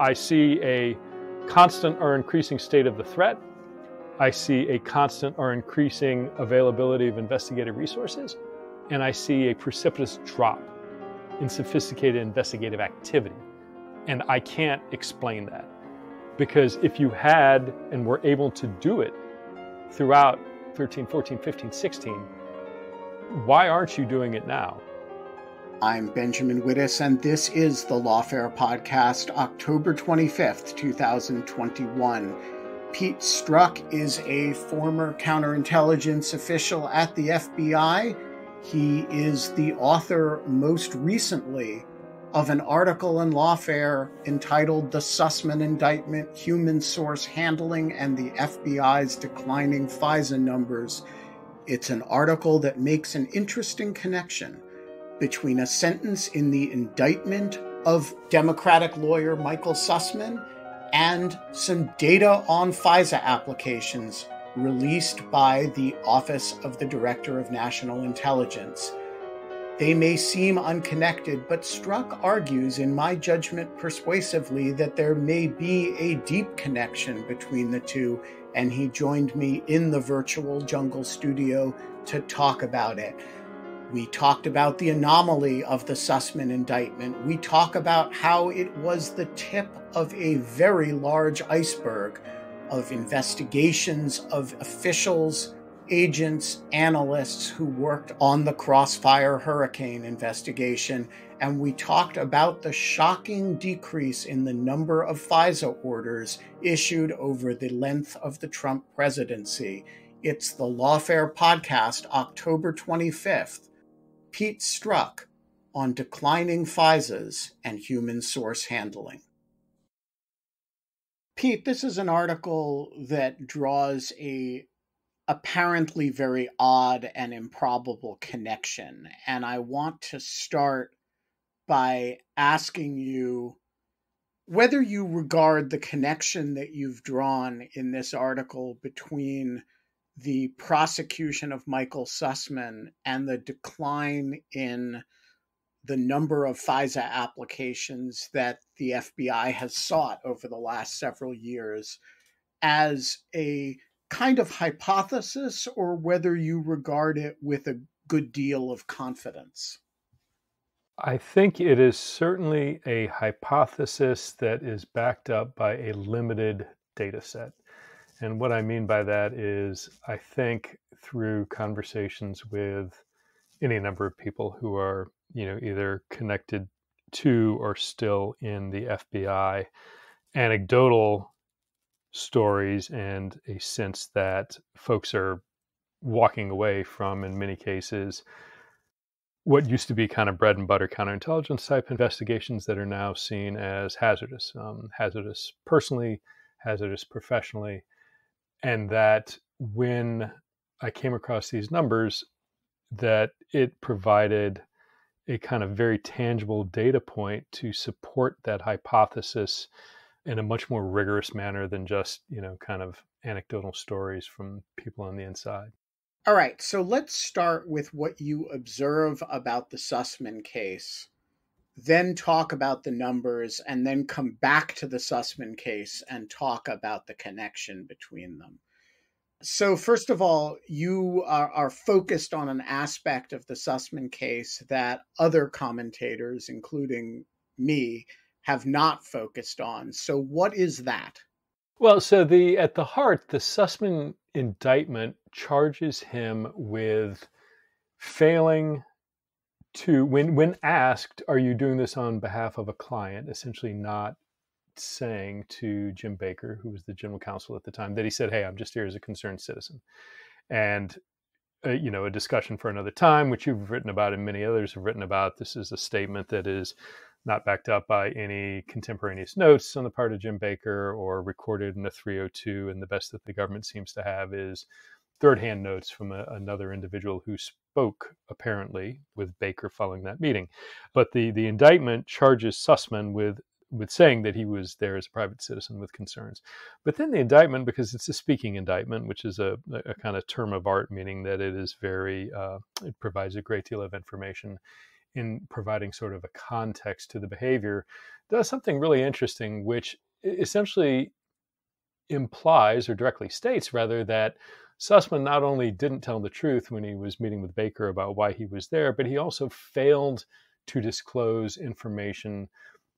I see a constant or increasing state of the threat. I see a constant or increasing availability of investigative resources. And I see a precipitous drop in sophisticated investigative activity. And I can't explain that. Because if you had and were able to do it throughout 13, 14, 15, 16, why aren't you doing it now? I'm Benjamin Wittes, and this is the Lawfare Podcast, October 25th, 2021. Pete Strzok is a former counterintelligence official at the FBI. He is the author, most recently, of an article in Lawfare entitled The Sussmann Indictment Human Source Handling and the FBI's Declining FISA Numbers. It's an article that makes an interesting connection between a sentence in the indictment of Democratic lawyer Michael Sussmann and some data on FISA applications released by the Office of the Director of National Intelligence. They may seem unconnected, but Strzok argues, in my judgment, persuasively that there may be a deep connection between the two, and he joined me in the virtual jungle studio to talk about it. We talked about the anomaly of the Sussmann indictment. We talk about how it was the tip of a very large iceberg of investigations of officials, agents, analysts who worked on the Crossfire Hurricane investigation. And we talked about the shocking decrease in the number of FISA orders issued over the length of the Trump presidency. It's the Lawfare Podcast, October 25th. Pete Strzok on declining FISAs and human source handling. Pete, this is an article that draws a apparently very odd and improbable connection. And I want to start by asking you whether you regard the connection that you've drawn in this article between the prosecution of Michael Sussmann and the decline in the number of FISA applications that the FBI has sought over the last several years as a kind of hypothesis or whether you regard it with a good deal of confidence. I think it is certainly a hypothesis that is backed up by a limited data set. And what I mean by that is, I think through conversations with any number of people who are, you know, either connected to or still in the FBI, anecdotal stories and a sense that folks are walking away from, in many cases, what used to be kind of bread and butter counterintelligence type investigations that are now seen as hazardous, um, hazardous personally, hazardous professionally and that when I came across these numbers, that it provided a kind of very tangible data point to support that hypothesis in a much more rigorous manner than just you know kind of anecdotal stories from people on the inside. All right, so let's start with what you observe about the Sussmann case, then talk about the numbers, and then come back to the Sussmann case and talk about the connection between them. So, first of all, you are, are, focused on an aspect of the Sussmann case that other commentators, including me, have not focused on. So, what is that? Well, so the at the heart, the Sussmann indictment charges him with failing to when when asked, "Are you doing this on behalf of a client?" Essentially, not saying to Jim Baker, who was the general counsel at the time, that he said, "Hey, I'm just here as a concerned citizen," and uh, you know, a discussion for another time, which you've written about and many others have written about. This is a statement that is not backed up by any contemporaneous notes on the part of Jim Baker or recorded in a 302. And the best that the government seems to have is third hand notes from a, another individual who spoke apparently with Baker following that meeting. But the, the indictment charges Sussmann with with saying that he was there as a private citizen with concerns. But then the indictment, because it's a speaking indictment, which is a, a kind of term of art, meaning that it is very, uh, it provides a great deal of information. in providing sort of a context to the behavior, does something really interesting, which essentially implies or directly states rather that Sussmann not only didn't tell the truth when he was meeting with Baker about why he was there, but he also failed to disclose information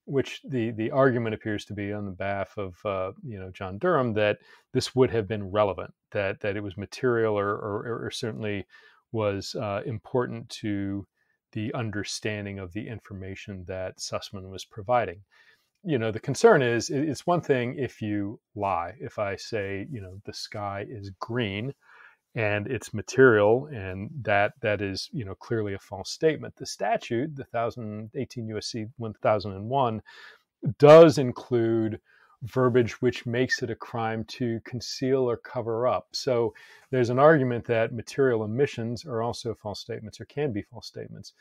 which the the argument appears to be on the behalf of uh, you know John Durham that this would have been relevant, that that it was material or or, or certainly was uh, important to the understanding of the information that Sussmann was providing. You know, the concern is it's one thing if you lie. If I say, you know, the sky is green, and it's material and that that is you know clearly a false statement the statute the 1018 usc 1001 does include verbiage which makes it a crime to conceal or cover up so there's an argument that material omissions are also false statements or can be false statements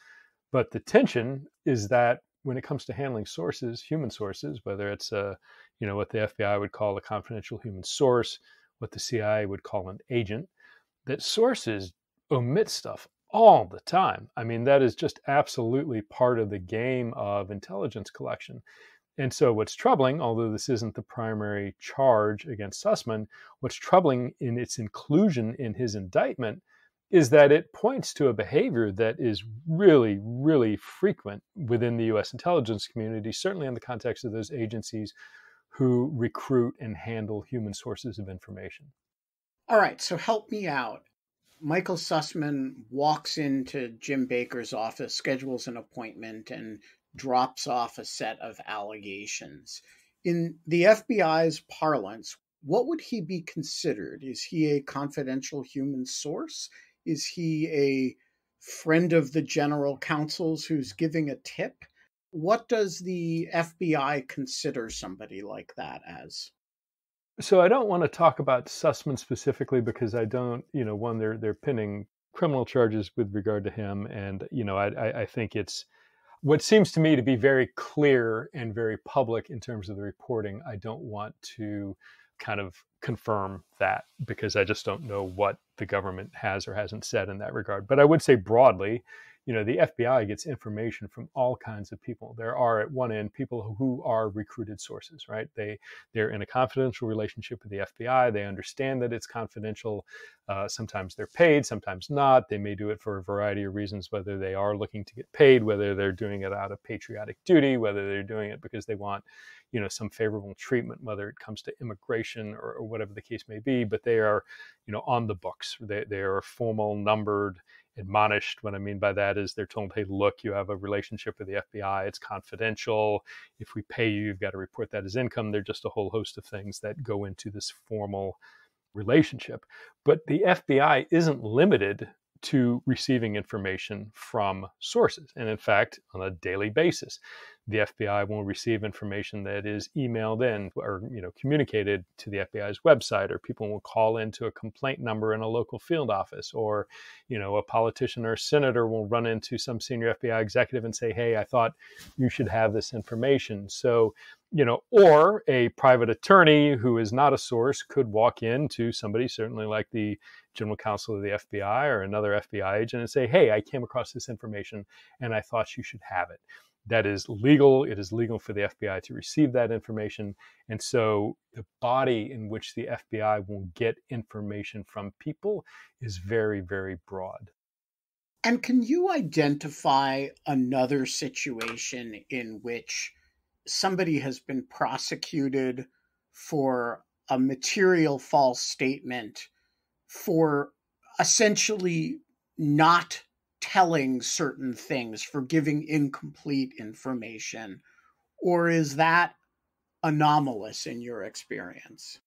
but the tension is that when it comes to handling sources human sources whether it's a you know what the fbi would call a confidential human source what the cia would call an agent that sources omit stuff all the time. I mean, that is just absolutely part of the game of intelligence collection. And so, what's troubling, although this isn't the primary charge against Sussmann, what's troubling in its inclusion in his indictment is that it points to a behavior that is really, really frequent within the US intelligence community, certainly in the context of those agencies who recruit and handle human sources of information. All right, so help me out. Michael Sussmann walks into Jim Baker's office, schedules an appointment, and drops off a set of allegations. In the FBI's parlance, what would he be considered? Is he a confidential human source? Is he a friend of the general counsel's who's giving a tip? What does the FBI consider somebody like that as? So I don't want to talk about Sussmann specifically because I don't, you know, one they're they're pinning criminal charges with regard to him, and you know, I I think it's what seems to me to be very clear and very public in terms of the reporting. I don't want to kind of confirm that because I just don't know what the government has or hasn't said in that regard. But I would say broadly, you know, the FBI gets information from all kinds of people. There are at one end people who are recruited sources, right? They they're in a confidential relationship with the FBI. They understand that it's confidential. Uh, sometimes they're paid, sometimes not. They may do it for a variety of reasons, whether they are looking to get paid, whether they're doing it out of patriotic duty, whether they're doing it because they want, you know, some favorable treatment, whether it comes to immigration or, or whatever the case may be. But they are, you know, on the books. They they are formal, numbered admonished. What I mean by that is they're told, hey, look, you have a relationship with the FBI, it's confidential. If we pay you, you've got to report that as income. They're just a whole host of things that go into this formal relationship. But the FBI isn't limited to receiving information from sources. And in fact, on a daily basis, the FBI will receive information that is emailed in or you know communicated to the FBI's website, or people will call into a complaint number in a local field office, or you know a politician or a senator will run into some senior FBI executive and say, "Hey, I thought you should have this information." So you know, or a private attorney who is not a source could walk into somebody, certainly like the general counsel of the FBI or another FBI agent, and say, Hey, I came across this information and I thought you should have it. That is legal. It is legal for the FBI to receive that information. And so the body in which the FBI will get information from people is very, very broad. And can you identify another situation in which somebody has been prosecuted for a material false statement for essentially not telling certain things, for giving incomplete information? Or is that anomalous in your experience?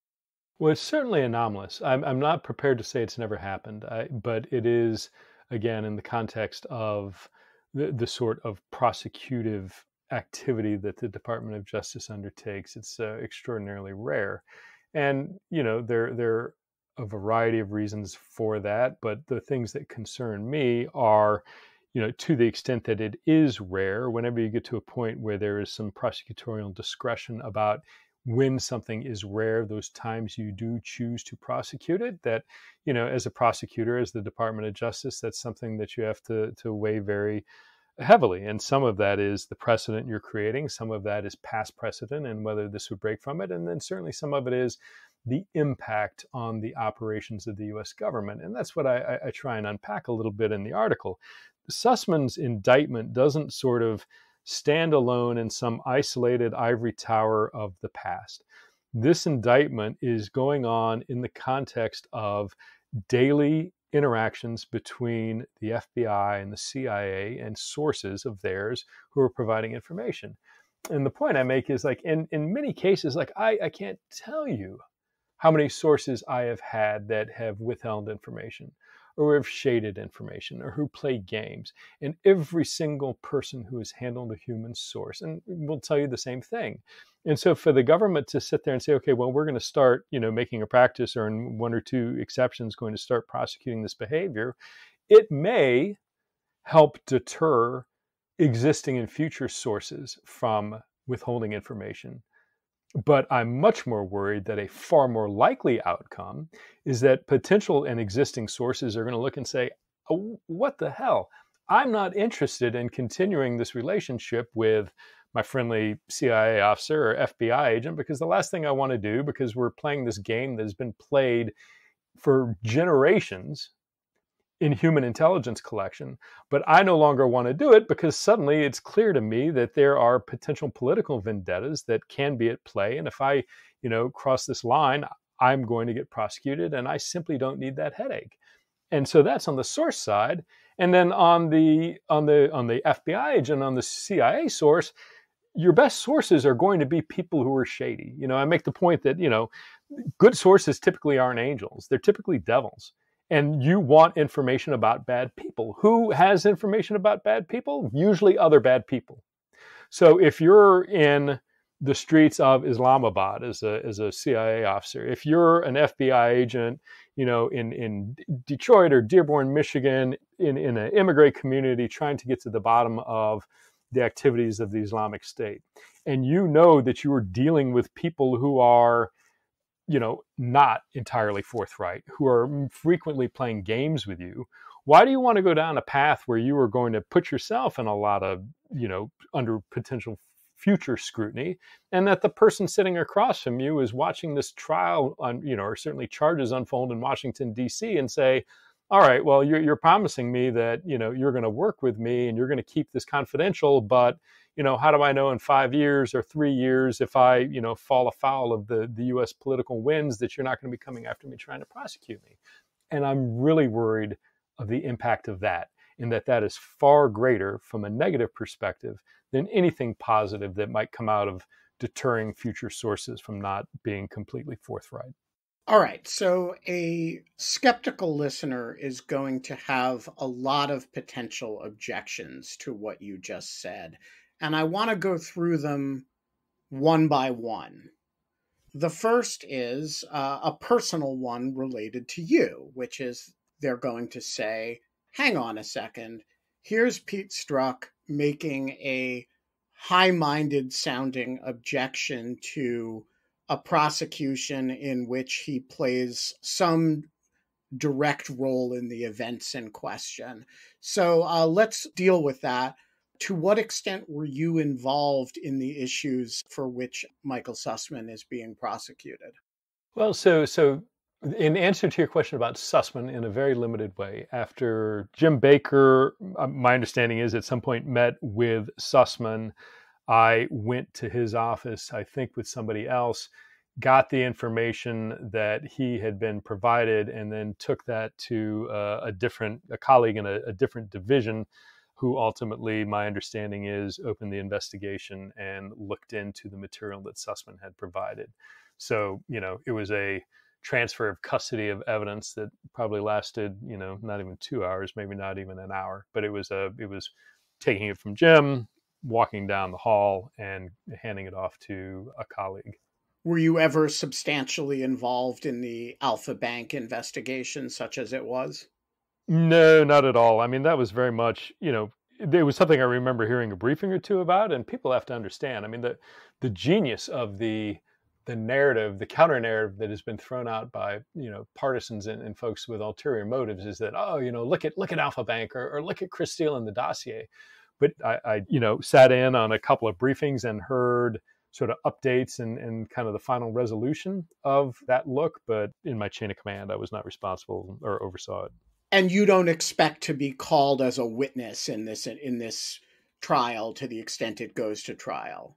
Well, it's certainly anomalous. I'm, I'm not prepared to say it's never happened, I, but it is, again, in the context of the, the sort of prosecutive activity that the Department of Justice undertakes. It's uh, extraordinarily rare, and you know there there a variety of reasons for that. But the things that concern me are, you know, to the extent that it is rare. Whenever you get to a point where there is some prosecutorial discretion about when something is rare, those times you do choose to prosecute it. That you know, as a prosecutor, as the Department of Justice, that's something that you have to to weigh very heavily. And some of that is the precedent you're creating, some of that is past precedent and whether this would break from it. And then certainly some of it is the impact on the operations of the US government. And that's what I, I, try and unpack a little bit in the article. Sussmann's indictment doesn't sort of stand alone in some isolated ivory tower of the past. This indictment is going on in the context of daily interactions between the FBI and the CIA and sources of theirs who are providing information. And the point I make is like in, in many cases, like I, I can't tell you how many sources I have had that have withheld information or have shaded information or who play games. And every single person who has handled a human source and will tell you the same thing. And so for the government to sit there and say, okay, well, we're going to start, you know, making a practice or in one or two exceptions going to start prosecuting this behavior, it may help deter existing and future sources from withholding information. But I'm much more worried that a far more likely outcome is that potential and existing sources are going to look and say, oh, what the hell? I'm not interested in continuing this relationship with my friendly CIA officer or FBI agent because the last thing I want to do, because we're playing this game that has been played for generations in human intelligence collection, but I no longer want to do it because suddenly it's clear to me that there are potential political vendettas that can be at play. And if I, you know, cross this line, I'm going to get prosecuted and I simply don't need that headache. And so that's on the source side. And then on the on the on the FBI agent on the CIA source, your best sources are going to be people who are shady. You know, I make the point that, you know, good sources typically aren't angels. They're typically devils. And you want information about bad people. Who has information about bad people? Usually other bad people. So if you're in the streets of Islamabad as a as a CIA officer, if you're an FBI agent, you know, in in Detroit or Dearborn, Michigan, in in an immigrant community trying to get to the bottom of the activities of the Islamic State. And you know that you are dealing with people who are, you know, not entirely forthright, who are mm, frequently playing games with you. Why do you want to go down a path where you are going to put yourself in a lot of, you know, under potential future scrutiny and that the person sitting across from you is watching this trial on you know or certainly charges unfold in washington d.c and say all right, well, you're, you're promising me that, you know, you're going to work with me and you're going to keep this confidential, but, you know, how do I know in five years or three years if I, you know, fall afoul of the, the U.S. political winds that you're not going to be coming after me trying to prosecute me? And I'm really worried of the impact of that, in that that is far greater from a negative perspective than anything positive that might come out of deterring future sources from not being completely forthright. All right. So a skeptical listener is going to have a lot of potential objections to what you just said. And I want to go through them one by one. The first is uh, a personal one related to you, which is they're going to say, hang on a second, here's Pete Strzok making a high minded sounding objection to a prosecution in which he plays some direct role in the events in question. So uh, let's deal with that. To what extent were you involved in the issues for which Michael Sussmann is being prosecuted? Well, so so in answer to your question about Sussmann, in a very limited way, after Jim Baker, uh, my understanding is at some point met with Sussmann I went to his office, I think with somebody else, got the information that he had been provided, and then took that to uh, a different a colleague in a, a, different division, who ultimately, my understanding is, opened the investigation and looked into the material that Sussmann had provided. So you know, it was a transfer of custody of evidence that probably lasted, you know, not even two hours, maybe not even an hour, but it was a it was taking it from Jim, walking down the hall and handing it off to a colleague. Were you ever substantially involved in the Alfa Bank investigation, such as it was? No, not at all. I mean, that was very much, you know, it was something I remember hearing a briefing or two about, and people have to understand. I mean, the the genius of the the narrative, the counter narrative that has been thrown out by you know partisans and, and, folks with ulterior motives is that oh, you know, look at look at Alfa Bank or, or look at Chris Steele in the dossier. but I, I, you know, sat in on a couple of briefings and heard sort of updates and, and kind of the final resolution of that look. But in my chain of command, I was not responsible or oversaw it. And you don't expect to be called as a witness in this in this trial to the extent it goes to trial.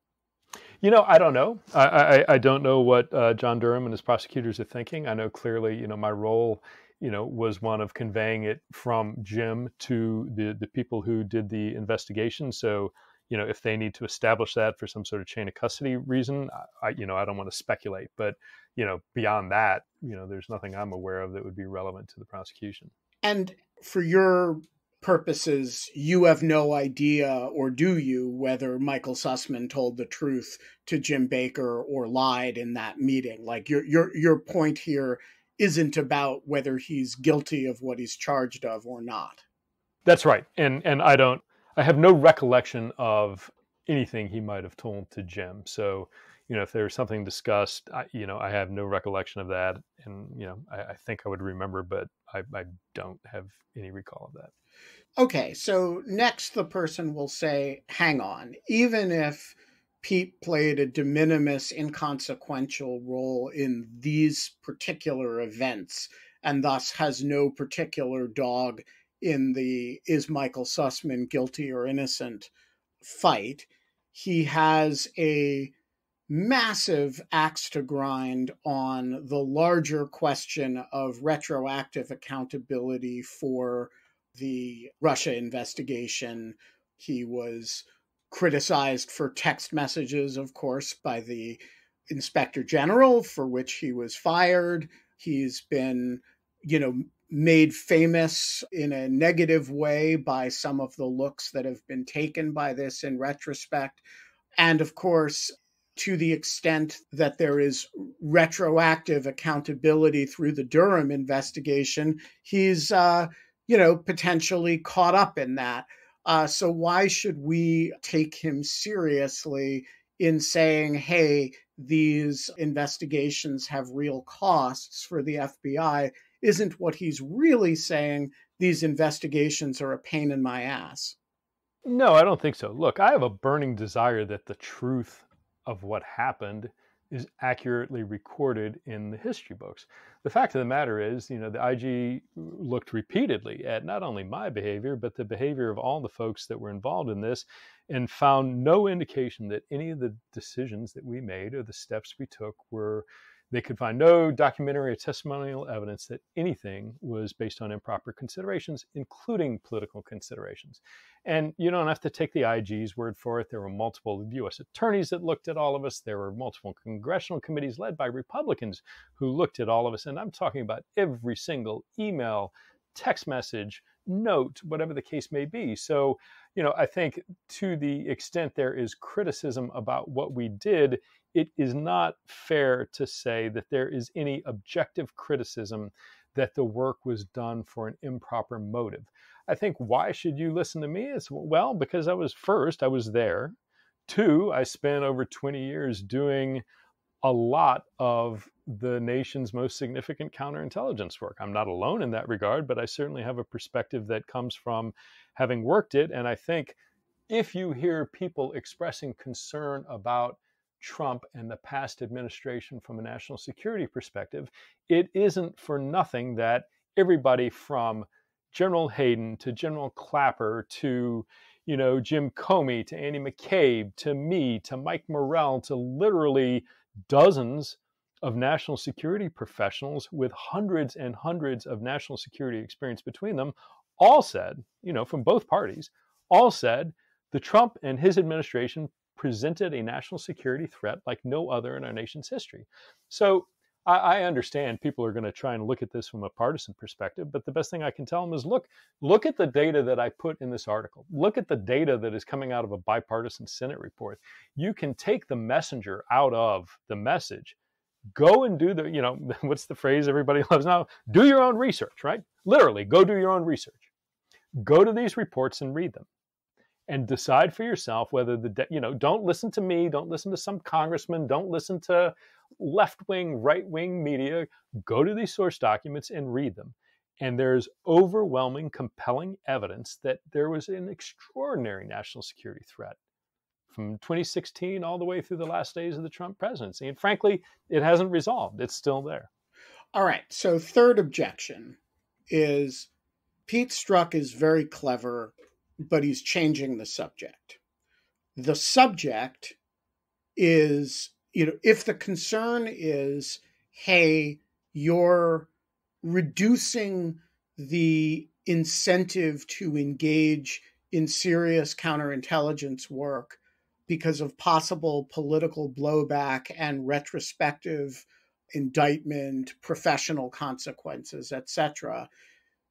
You know, I don't know. I, I, I don't know what uh, John Durham and his prosecutors are thinking. I know clearly, you know, my role, you know, was one of conveying it from Jim to the the people who did the investigation. So, you know, if they need to establish that for some sort of chain of custody reason, I, you know, I don't want to speculate. But, you know, beyond that, you know, there's nothing I'm aware of that would be relevant to the prosecution. And for your purposes, you have no idea, or do you, whether Michael Sussmann told the truth to Jim Baker or lied in that meeting? Like your your your point here isn't about whether he's guilty of what he's charged of or not. That's right, and and I don't, I have no recollection of anything he might have told to Jim. So, you know, if there was something discussed, I, you know, I have no recollection of that, and you know, I, I think I would remember, but I, I don't have any recall of that. Okay, so next the person will say, hang on, even if Pete played a de minimis, inconsequential role in these particular events and thus has no particular dog in the is Michael Sussmann guilty or innocent fight, he has a massive axe to grind on the larger question of retroactive accountability for the Russia investigation. He was criticized for text messages, of course, by the inspector general, for which he was fired. He's been, you know, made famous in a negative way by some of the looks that have been taken by this in retrospect. And of course, to the extent that there is retroactive accountability through the Durham investigation, he's uh, you know, potentially caught up in that. Uh, so why should we take him seriously in saying, hey, these investigations have real costs for the FBI? Isn't what he's really saying these investigations are a pain in my ass? No, I don't think so. Look, I have a burning desire that the truth of what happened is accurately recorded in the history books. The fact of the matter is, you know, the IG looked repeatedly at not only my behavior, but the behavior of all the folks that were involved in this and found no indication that any of the decisions that we made or the steps we took were they could find no documentary or testimonial evidence that anything was based on improper considerations, including political considerations. And you don't have to take the IG's word for it. There were multiple U.S. attorneys that looked at all of us. There were multiple congressional committees led by Republicans who looked at all of us. And I'm talking about every single email, text message, note, whatever the case may be. So, you know, I think to the extent there is criticism about what we did, it is not fair to say that there is any objective criticism that the work was done for an improper motive. I think why should you listen to me? It's well, because I was first, I was there. Two, I spent over 20 years doing a lot of the nation's most significant counterintelligence work. I'm not alone in that regard, but I certainly have a perspective that comes from having worked it. And I think if you hear people expressing concern about Trump and the past administration from a national security perspective, it isn't for nothing that everybody from General Hayden to General Clapper to you know Jim Comey to Andy McCabe to me to Mike Morrell to literally dozens of national security professionals with hundreds and hundreds of national security experience between them all said, you know, from both parties, all said the Trump and his administration presented a national security threat like no other in our nation's history. So I, I understand people are going to try and look at this from a partisan perspective, but the best thing I can tell them is look, look at the data that I put in this article. Look at the data that is coming out of a bipartisan Senate report. You can take the messenger out of the message. Go and do the, you know, what's the phrase everybody loves now? Do your own research, right? Literally, go do your own research. Go to these reports and read them and decide for yourself whether the you know don't listen to me don't listen to some congressman don't listen to left wing right wing media go to these source documents and read them And there's overwhelming, compelling evidence that there was an extraordinary national security threat from 2016 all the way through the last days of the Trump presidency. And frankly, it hasn't resolved, it's still there. All right. So, third objection is Pete Strzok is very clever, but he's changing the subject. The subject is, you know, if the concern is, hey, you're reducing the incentive to engage in serious counterintelligence work because of possible political blowback and retrospective indictment, professional consequences, etc.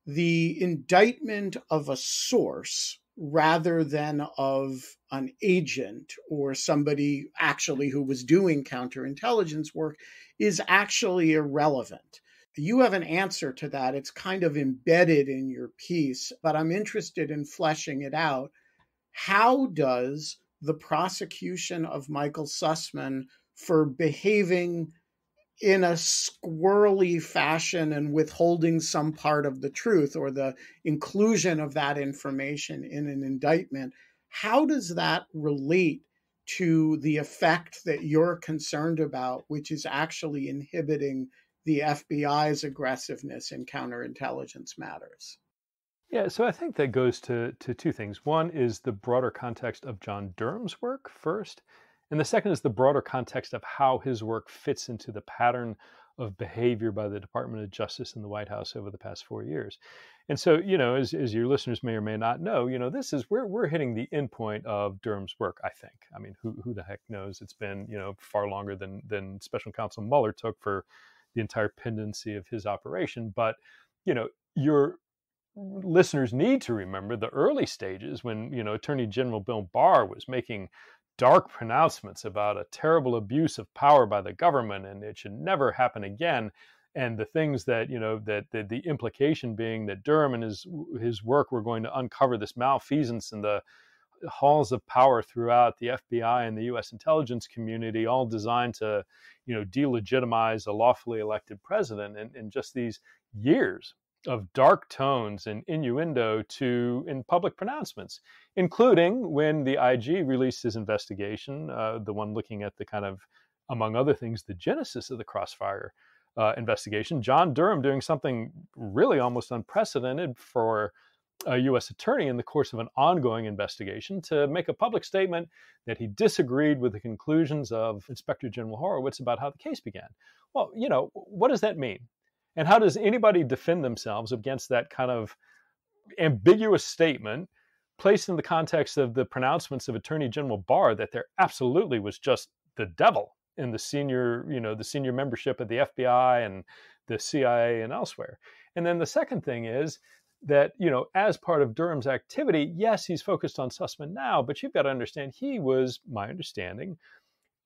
The indictment of a source rather than of an agent or somebody actually who was doing counterintelligence work is actually irrelevant. You have an answer to that. It's kind of embedded in your piece, but I'm interested in fleshing it out. How does the prosecution of Michael Sussmann for behaving in a squirrely fashion and withholding some part of the truth or the inclusion of that information in an indictment. How does that relate to the effect that you're concerned about, which is actually inhibiting the FBI's aggressiveness in counterintelligence matters? Yeah, so I think that goes to, to two things. One is the broader context of John Durham's work first, and the second is the broader context of how his work fits into the pattern of behavior by the Department of Justice and the White House over the past four years. And so, you know, as, as your listeners may or may not know, you know, this is where we're hitting the endpoint of Durham's work, I think. I mean, who, who the heck knows? It's been, you know, far longer than, than Special Counsel Mueller took for the entire pendency of his operation. But, you know, you're listeners need to remember the early stages when you know attorney general bill barr was making dark pronouncements about a terrible abuse of power by the government and it should never happen again and the things that you know that, that the implication being that durham and his his work were going to uncover this malfeasance in the halls of power throughout the FBI and the U.S. intelligence community, all designed to, you know, delegitimize a lawfully elected president. And in just these years of dark tones and innuendo to in public pronouncements, including when the IG released his investigation, uh, the one looking at the kind of, among other things, the genesis of the Crossfire uh, investigation. John Durham doing something really almost unprecedented for a U.S. attorney in the course of an ongoing investigation to make a public statement that he disagreed with the conclusions of Inspector General Horowitz about how the case began. Well, you know, what does that mean? And how does anybody defend themselves against that kind of ambiguous statement placed in the context of the pronouncements of Attorney General Barr that there absolutely was just the devil in the senior, you know, the senior membership of the FBI and the CIA and elsewhere. And then the second thing is that, you know, as part of Durham's activity, yes, he's focused on Sussmann now, but you've got to understand he was, my understanding,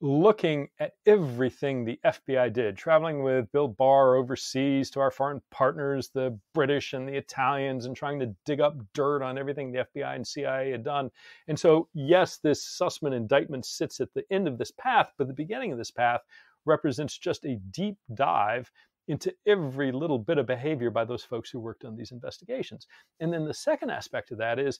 looking at everything the FBI did, traveling with Bill Barr overseas to our foreign partners, the British and the Italians, and trying to dig up dirt on everything the FBI and CIA had done. And so, yes, this Sussmann indictment sits at the end of this path, but the beginning of this path represents just a deep dive into every little bit of behavior by those folks who worked on these investigations. And then the second aspect of that is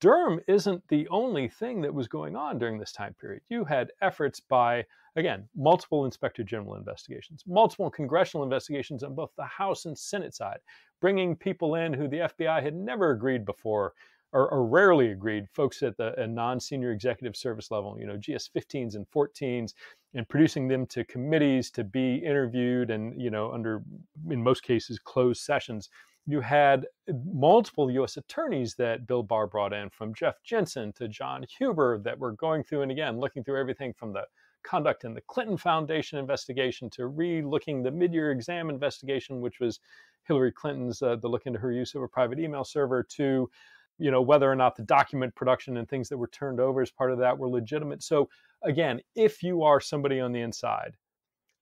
Durham isn't the only thing that was going on during this time period. You had efforts by, again, multiple inspector general investigations, multiple congressional investigations on both the House and Senate side, bringing people in who the FBI had never agreed before or, or rarely agreed, folks at the non senior executive service level, you know, GS 15s and 14s, and producing them to committees to be interviewed and, you know, under, in most cases, closed sessions you had multiple U.S. attorneys that Bill Barr brought in, from Jeff Jensen to John Huber, that were going through and again looking through everything from the conduct in the Clinton Foundation investigation to re-looking the mid-year exam investigation, which was Hillary Clinton's uh, the look into her use of a private email server, to you know whether or not the document production and things that were turned over as part of that were legitimate. So again, if you are somebody on the inside,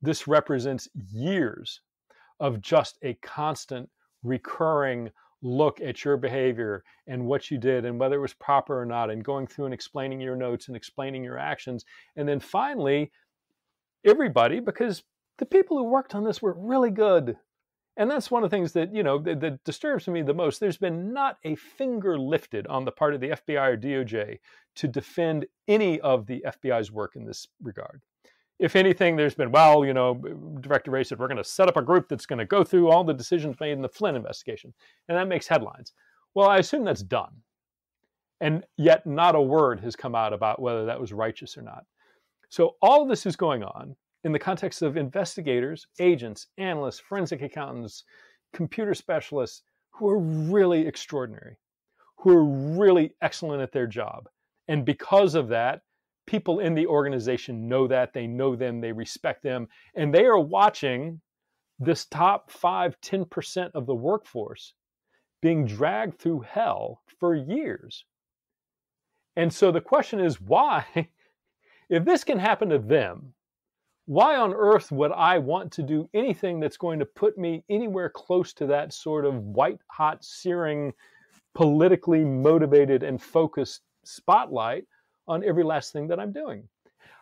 this represents years of just a constant recurring look at your behavior and what you did and whether it was proper or not and going through and explaining your notes and explaining your actions and then finally everybody because the people who worked on this were really good And that's one of the things that, you know, that, that, disturbs me the most. There's been not a finger lifted on the part of the FBI or DOJ to defend any of the FBI's work in this regard. If anything, there's been, well, you know, Director Wray said, we're going to set up a group that's going to go through all the decisions made in the Flynn investigation. And that makes headlines. Well, I assume that's done. And yet, not a word has come out about whether that was righteous or not. So, all of this is going on in the context of investigators, agents, analysts, forensic accountants, computer specialists who are really extraordinary, who are really excellent at their job. And because of that, people in the organization know that, they know them, they respect them, and they are watching this top 5, 10% of the workforce being dragged through hell for years. And so the question is why, if this can happen to them, why on earth would I want to do anything that's going to put me anywhere close to that sort of white hot, searing, politically motivated and focused spotlight on every last thing that I'm doing?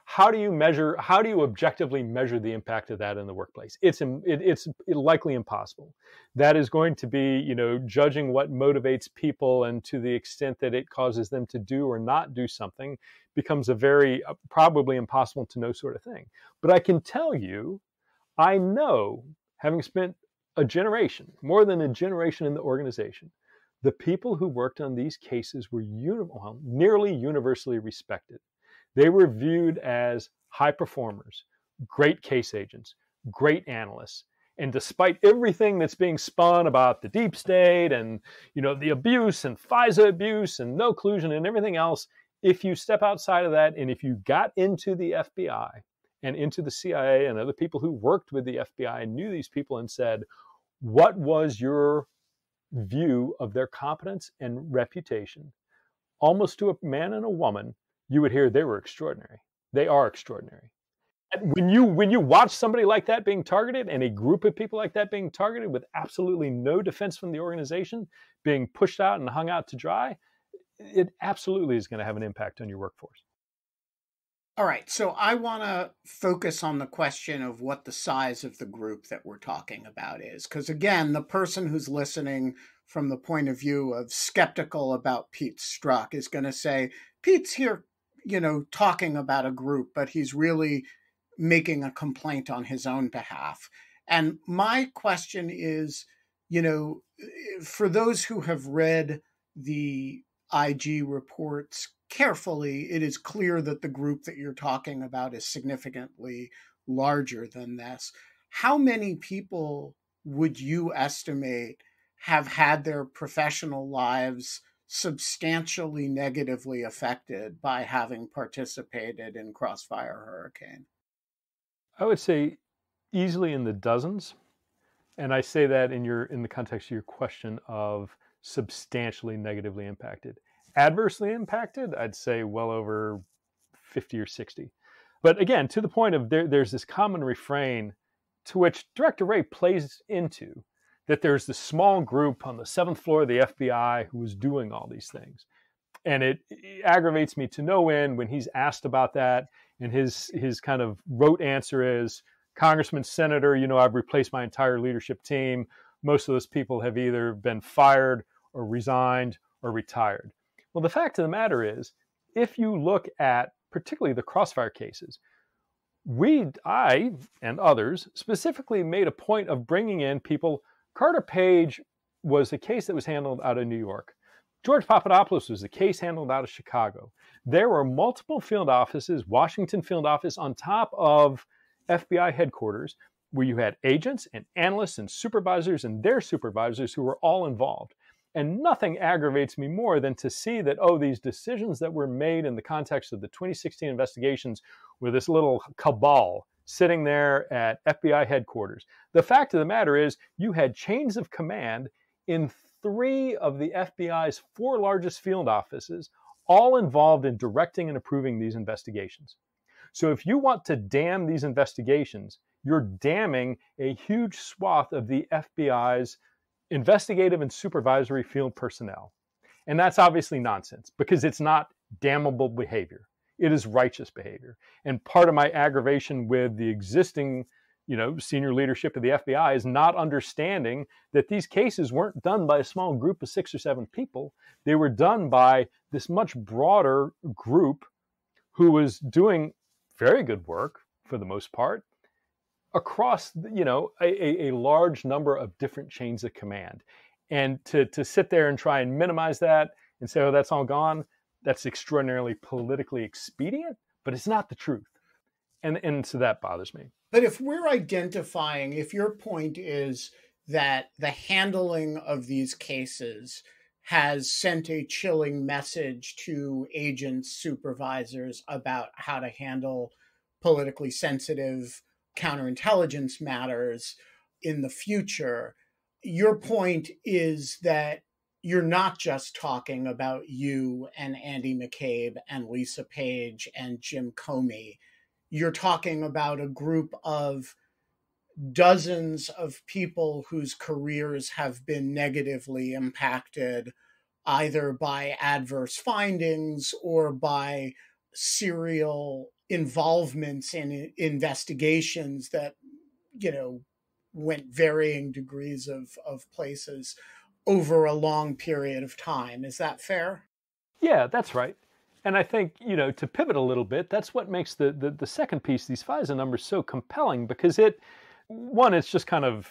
how do you measure how do you objectively measure the impact of that in the workplace? It's it, it's likely impossible. That is going to be you know judging what motivates people and to the extent that it causes them to do or not do something becomes a very uh, probably impossible to know sort of thing. But i can tell you i know having spent a generation more than a generation in the organization the people who worked on these cases were uni- well, nearly universally respected they were viewed as high performers, great case agents, great analysts. And despite everything that's being spun about the deep state and you know the abuse and FISA abuse and no collusion and everything else, if you step outside of that and if you got into the FBI and into the CIA and other people who worked with the FBI and knew these people and said, what was your view of their competence and reputation? Almost to a man and a woman, you would hear they were extraordinary. They are extraordinary. And when you when you watch somebody like that being targeted and a group of people like that being targeted with absolutely no defense from the organization being pushed out and hung out to dry, it absolutely is going to have an impact on your workforce. All right, so I want to focus on the question of what the size of the group that we're talking about is. Because again, the person who's listening from the point of view of skeptical about Pete Strzok is going to say, Pete's here you know, talking about a group, but he's really making a complaint on his own behalf. And my question is, you know, eh, for those who have read the IG reports carefully, it is clear that the group that you're talking about is significantly larger than this. How many people would you estimate have had their professional lives substantially negatively affected by having participated in Crossfire Hurricane? I would say easily in the dozens. And I say that in your in the context of your question of substantially negatively impacted. Adversely impacted, I'd say well over 50 or 60. But again, to the point of there, there's this common refrain to which Director Wray plays into that there's this small group on the seventh floor of the FBI who was doing all these things. And it, it, aggravates me to no end when he's asked about that. And his, his kind of rote answer is Congressman, Senator, you know, I've replaced my entire leadership team. Most of those people have either been fired or resigned or retired. Well, the fact of the matter is, if you look at particularly the crossfire cases, we, I, and others specifically made a point of bringing in people Carter Page was a case that was handled out of New York. George Papadopoulos was a case handled out of Chicago. There were multiple field offices, Washington field office on top of FBI headquarters, where you had agents and analysts and supervisors and their supervisors who were all involved. And nothing aggravates me more than to see that, oh, these decisions that were made in the context of the 2016 investigations were this little cabal sitting there at FBI headquarters. The fact of the matter is, you had chains of command in three of the FBI's four largest field offices, all involved in directing and approving these investigations. So if you want to damn these investigations, you're damning a huge swath of the FBI's investigative and supervisory field personnel. And that's obviously nonsense because it's not damnable behavior. It is righteous behavior. And part of my aggravation with the existing you know, senior leadership of the FBI is not understanding that these cases weren't done by a small group of six or seven people. They were done by this much broader group who was doing very good work for the most part across, you know, a, a large number of different chains of command. And to, to sit there and try and minimize that and say, oh, that's all gone, that's extraordinarily politically expedient, but it's not the truth. And, and so that bothers me. But if we're identifying, if your point is that the handling of these cases has sent a chilling message to agents, supervisors about how to handle politically sensitive counterintelligence matters in the future, your point is that you're not just talking about you and Andy McCabe and Lisa Page and Jim Comey. You're talking about a group of dozens of people whose careers have been negatively impacted either by adverse findings or by serial involvements in investigations that you know went varying degrees of of places over a long period of time is that fair yeah that's right and I think, you know, to pivot a little bit, that's what makes the, the, the second piece, these FISA numbers, so compelling because it, one, it's just kind of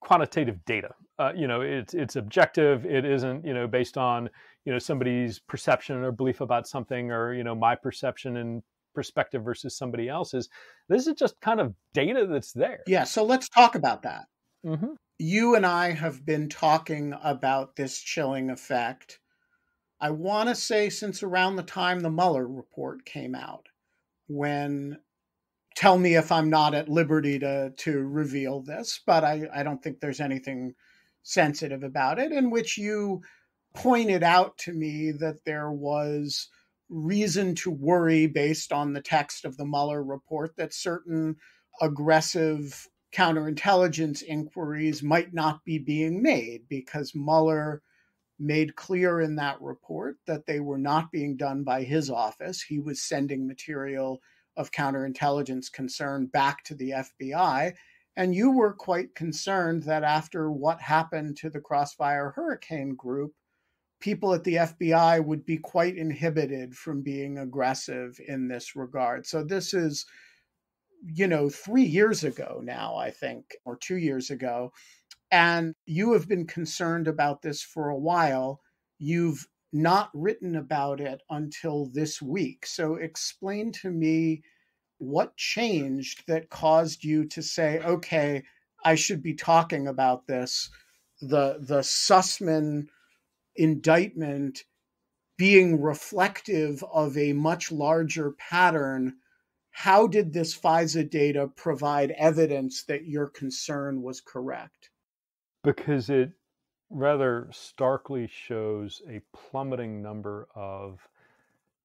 quantitative data. Uh, you know, it's it's objective. It isn't, you know, based on you know somebody's perception or belief about something, or you know my perception and perspective versus somebody else's. This is just kind of data that's there. Yeah. So let's talk about that. Mm-hmm. You and I have been talking about this chilling effect I want to say since around the time the Mueller report came out, when tell me if I'm not at liberty to to reveal this, but I, I don't think there's anything sensitive about it, in which you pointed out to me that there was reason to worry based on the text of the Mueller report that certain aggressive counterintelligence inquiries might not be being made because Mueller made clear in that report that they were not being done by his office. He was sending material of counterintelligence concern back to the FBI. And you were quite concerned that after what happened to the Crossfire Hurricane Group, people at the FBI would be quite inhibited from being aggressive in this regard. So this is, you know, three years ago now, I think, or two years ago. And you have been concerned about this for a while. You've not written about it until this week. So explain to me what changed that caused you to say, okay, I should be talking about this. The the Sussmann indictment being reflective of a much larger pattern. How did this FISA data provide evidence that your concern was correct? because it rather starkly shows a plummeting number of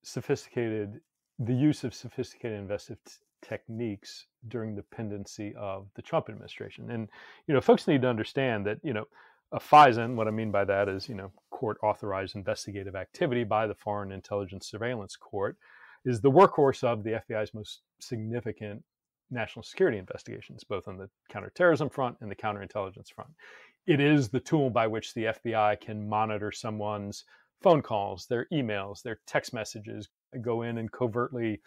sophisticated the use of sophisticated investigative t- techniques during the pendency of the Trump administration. And you know, folks need to understand that you know a FISA, and what I mean by that is you know court authorized investigative activity by the Foreign Intelligence Surveillance Court, is the workhorse of the FBI's most significant national security investigations, both on the counterterrorism front and the counterintelligence front. It is the tool by which the FBI can monitor someone's phone calls, their emails, their text messages, go in and covertly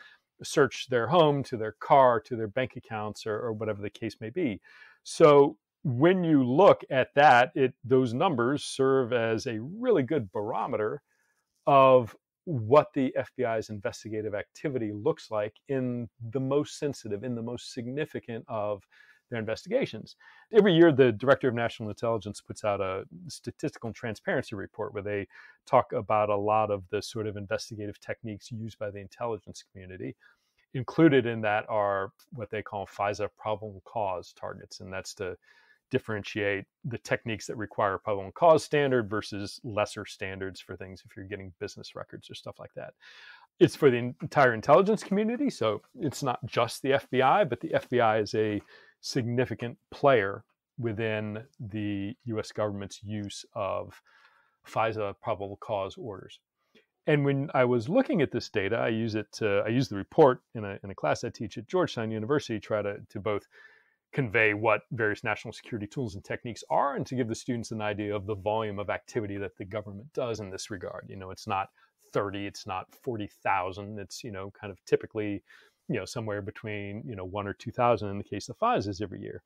search their home to their car to their bank accounts or, or whatever the case may be. So when you look at that, it those numbers serve as a really good barometer of what the FBI's investigative activity looks like in the most sensitive, in the most significant of their investigations. Every year, the Director of National Intelligence puts out a statistical transparency report where they talk about a lot of the sort of investigative techniques used by the intelligence community. Included in that are what they call FISA probable cause targets, and that's to differentiate the techniques that require probable cause standard versus lesser standards for things if you're getting business records or stuff like that. It's for the entire intelligence community, so it's not just the FBI, but the FBI is a significant player within the US government's use of FISA probable cause orders. And when I was looking at this data, I use it to I use the report in a in a class I teach at Georgetown University, try to to both convey what various national security tools and techniques are and to give the students an idea of the volume of activity that the government does in this regard. You know, it's not 30, it's not 40,000. It's, you know, kind of typically, you know, somewhere between, you know, one or 2,000 in the case of FISAs every year.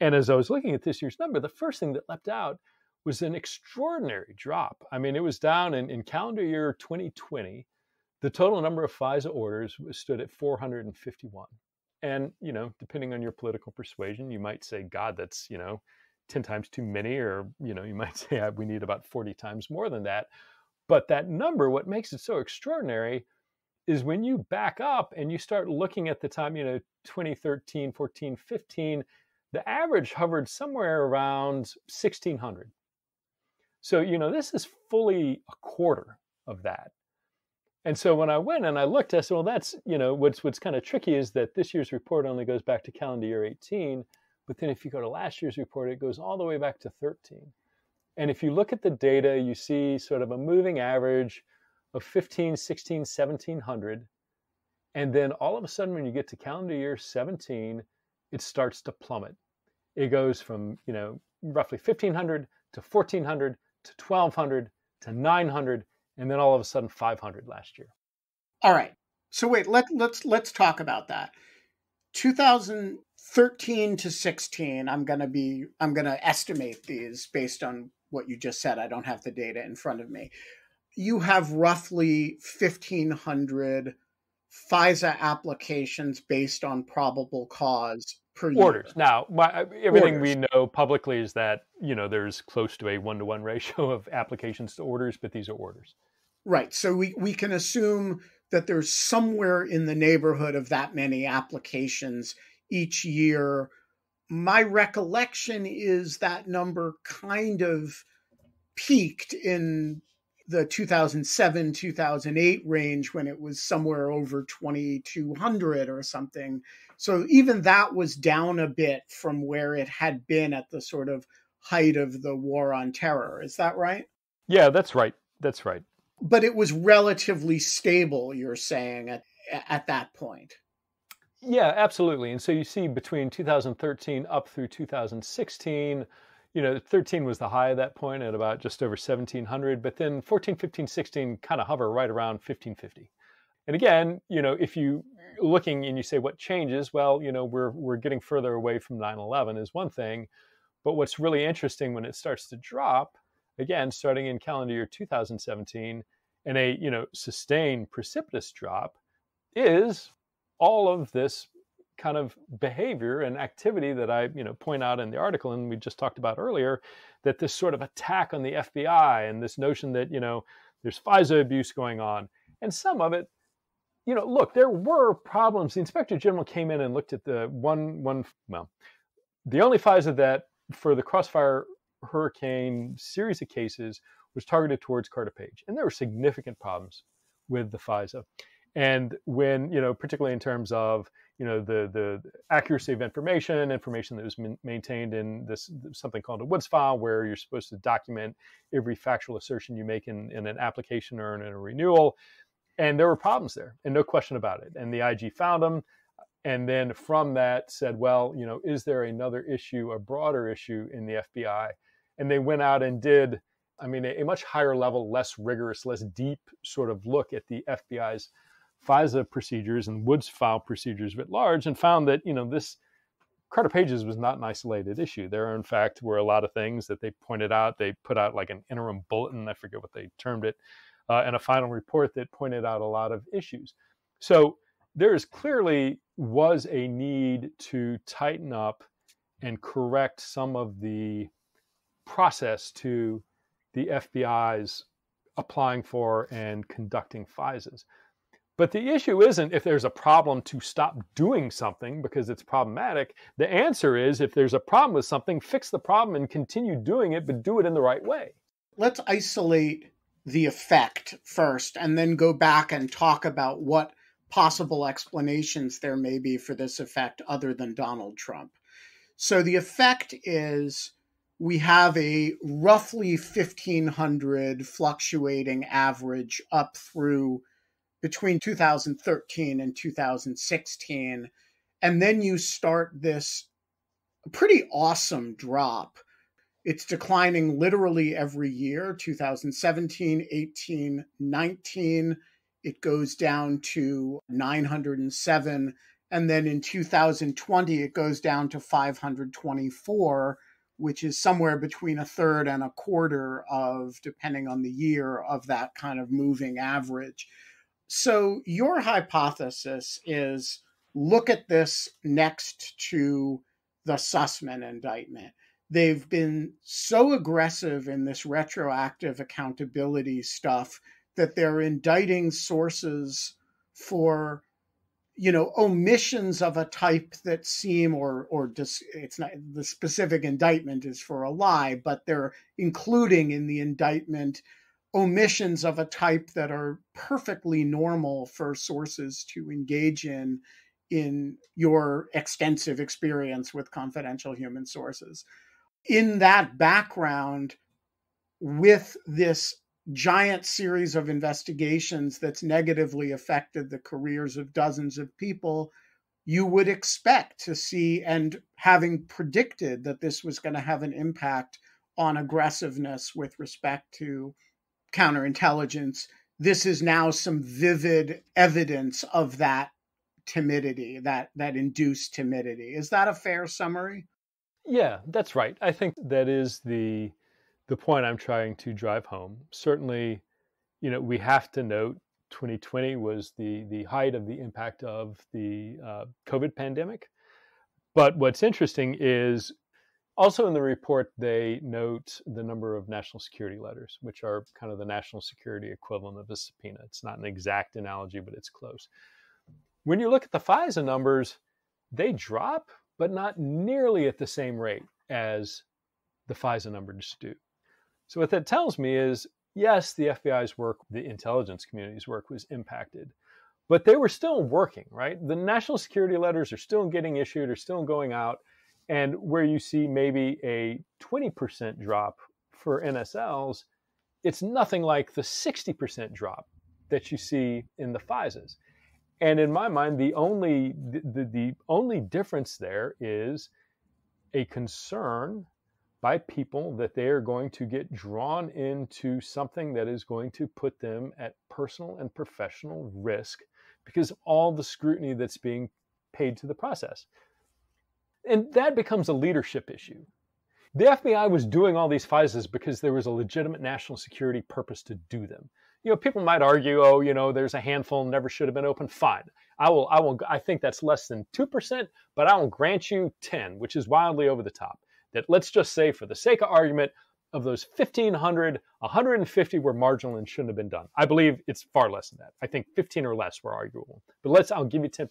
And as I was looking at this year's number, the first thing that leapt out was an extraordinary drop. I mean, it was down in, in calendar year 2020. The total number of FISA orders stood at 451. And, you know, depending on your political persuasion, you might say, God, that's, you know, 10 times too many, or, you know, you might say we need about 40 times more than that. But that number, what makes it so extraordinary is when you back up and you start looking at the time, you know, 2013, 14, 15, the average hovered somewhere around 1600. So, you know, this is fully a quarter of that. And so when I went and I looked, I said, well, that's, you know, what's what's kind of tricky is that this year's report only goes back to calendar year 18. But then if you go to last year's report, it goes all the way back to 13. And if you look at the data, you see sort of a moving average of 15, 16, 1700. And then all of a sudden, when you get to calendar year 17, it starts to plummet. It goes from, you know, roughly 1500 to 1400 to 1200 to 900 and then all of a sudden 500 last year. All right. So wait, let let's let's talk about that. 2013 to 16, I'm going to be I'm going to estimate these based on what you just said. I don't have the data in front of me. You have roughly 1500 FISA applications based on probable cause per year. orders. Year. Now, my, everything orders. we know publicly is that you know there's close to a one to one ratio of applications to orders, but these are orders. Right. So we we can assume that there's somewhere in the neighborhood of that many applications each year. My recollection is that number kind of peaked in the 2007 2008 range when it was somewhere over 2200 or something so even that was down a bit from where it had been at the sort of height of the war on terror is that right yeah that's right that's right but it was relatively stable you're saying at at that point. Yeah absolutely. And so you see between 2013 up through 2016 you know, 13 was the high at that point at about just over 1700, but then 14, 15, 16 kind of hover right around 1550. And again, you know, if you looking and you say what changes, well, you know, we're we're getting further away from 9/11 is one thing, but what's really interesting when it starts to drop, again, starting in calendar year 2017, and a you know sustained precipitous drop, is all of this kind of behavior and activity that I, you know, point out in the article and we just talked about earlier, that this sort of attack on the FBI and this notion that, you know, there's FISA abuse going on. And some of it, you know, look, there were problems. The inspector general came in and looked at the one, one, well, the only FISA that for the Crossfire Hurricane series of cases was targeted towards Carter Page. And there were significant problems with the FISA. And when, you know, particularly in terms of, you know the the accuracy of information, information that was maintained in this something called a Woods file, where you're supposed to document every factual assertion you make in, in an application or in a renewal. And there were problems there, and no question about it. And the IG found them, and then from that said, well, you know, is there another issue, a broader issue in the FBI? And they went out and did, I mean, a, a much higher level, less rigorous, less deep sort of look at the FBI's FISA procedures and Woods file procedures writ large and found that, you know, this Carter Pages was not an isolated issue. There, in fact, were a lot of things that they pointed out. They put out like an interim bulletin, I forget what they termed it, uh, and a final report that pointed out a lot of issues. So there is clearly was a need to tighten up and correct some of the process to the FBI's applying for and conducting FISAs. But the issue isn't if there's a problem to stop doing something because it's problematic. The answer is if there's a problem with something, fix the problem and continue doing it, but do it in the right way. Let's isolate the effect first and then go back and talk about what possible explanations there may be for this effect other than Donald Trump. So the effect is we have a roughly 1500 fluctuating average up through between 2013 and 2016. And then you start this pretty awesome drop. It's declining literally every year 2017, 18, 19. It goes down to 907. And then in 2020, it goes down to 524, which is somewhere between a third and a quarter of, depending on the year, of that kind of moving average. So, your hypothesis is look at this next to the Sussmann indictment. They've been so aggressive in this retroactive accountability stuff that they're indicting sources for you know omissions of a type that seem or or just it's not the specific indictment is for a lie but they're including in the indictment omissions of a type that are perfectly normal for sources to engage in in your extensive experience with confidential human sources. In that background with this giant series of investigations that's negatively affected the careers of dozens of people, you would expect to see, and having predicted that this was going to have an impact on aggressiveness with respect to counterintelligence, this is now some vivid evidence of that timidity, that that induced timidity. Is that a fair summary? Yeah, that's right. I think that is the the point I'm trying to drive home. Certainly, you know, we have to note 2020 was the the height of the impact of the uh, COVID pandemic. But what's interesting is also in the report they note the number of national security letters, which are kind of the national security equivalent of a subpoena. It's not an exact analogy, but it's close. When you look at the FISA numbers, they drop, but not nearly at the same rate as the FISA numbers do. So what that tells me is, yes, the FBI's work, the intelligence community's work was impacted, but they were still working, right? The national security letters are still getting issued, are still going out. And where you see maybe a 20% drop for NSLs, it's nothing like the 60% drop that you see in the FISAs. And in my mind, the only the, the only difference there is a concern by people that they are going to get drawn into something that is going to put them at personal and professional risk because all the scrutiny that's being paid to the process. And that becomes a leadership issue. The FBI was doing all these FISAs because there was a legitimate national security purpose to do them. You know, people might argue, oh, you know, there's a handful never should have been open. Fine. I will, I will, I think that's less than 2%, but I will grant you 10, which is wildly over the top that let's just say, for the sake of argument, of those 1,500, 150 were marginal and shouldn't have been done. I believe it's far less than that. I think 15 or less were arguable. But let's, I'll give you 10%.